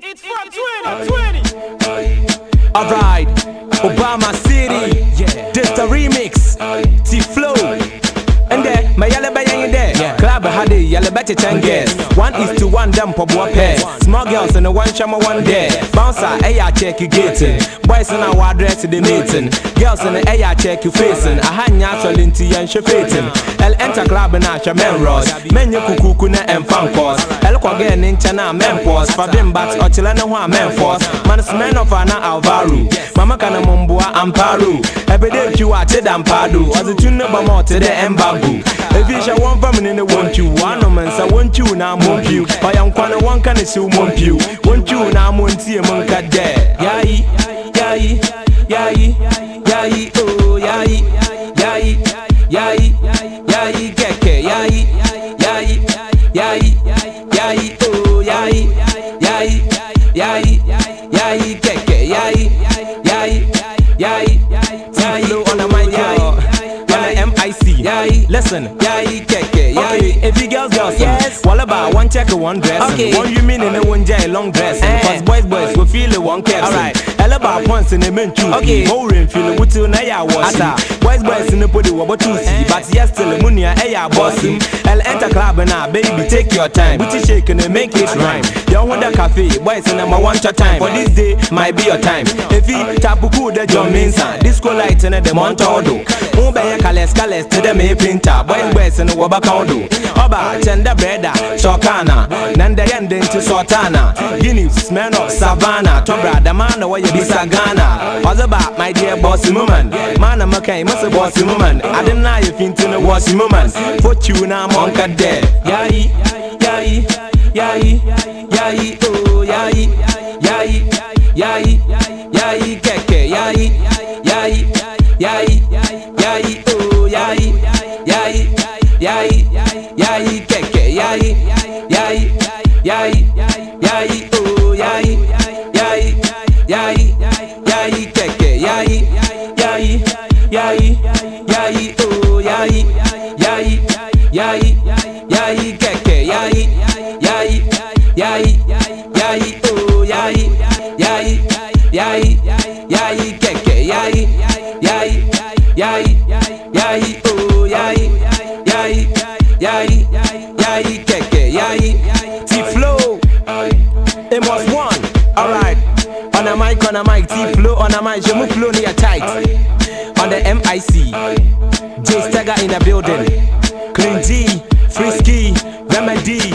It's from 20, 20. Alright, Obama City, yeah. this the remix, TeePhlow. And uh, there, my yellow bang in there. Club had a yellow better ten girls. One is to one them pop one pair. Small girls and a one shama one there. Bouncer, a ya check you getting. Boys in our dress the meeting. Girls in the air check you facing. A hand ya so linty and shafating. El enter club and asha men ross. Men you kuku na and fan course. Kogen in China men pause. For them bats or chilena one men force. Man is men of Anna alvaru. Mama kana mumbua amparu. Every day you are ted ampadu. Or the tune number more to the embagu. If you shall one family in you, one man say one you now mump you. by young one can see mump you. One you now see a monk at there. Yai, yai, yai, yai, oh, yai, yai, yai, yai, keke, yai, yai, yai, yai, oh, yai, yai, yai, yai, keke, yai, yai, yai, yai, flow on the mic, yai, on the MIC, yai, listen, yai, keke, yai. If girls, girls, yes. About one check, one dress? Okay. One you mean in a one jay long dress? Eh. Cause boys, boys will feel it one cap. Alright. About once in a men too. Okay. More in feel it with you na ya wash. Ata. Boys, boys in the body what to see. But yes, still money eh ya boss him. El enter club and now, baby, take your time. Booty shaking and make it rhyme. With the cafe, boys in number one shot time. For this day, might be your time. If he tapu cool the John Minsa, disco light in the Montodo. Colors to the May printer. Boy boys in the Wabakando. Oba, Chenda Breda, Shokana, Nanda Yandin to Sotana Guinea, smell of Savannah, Tobra, man where you be Sagana. Ozaba, my dear bossy woman, man, I'm okay, must a bossy woman. I deny you think to the bossy woman. Fortuna, monka there. Yai, yai, yai, yai, oh, yai, yai, yai, yai, keke, yai, yai, yai, yai, yai, yai, keke, yai, yai, yai, yai, oh, yai, yai, yai, yai, keke, yai, yai, yai, yai, oh, yai, yai, yai, yai, keke, yai, yai, yai, yai, oh, yai, yai, yai, yai, keke, yai, yai, yai, oh, yai, yai, yai, keke, yai, T Flow, Amos one, alright. On the mic, on the mic, TeePhlow, on the mic, je move flow near tight. On the MIC, J Stagger in the building. Clean G, Frisky, Remedy,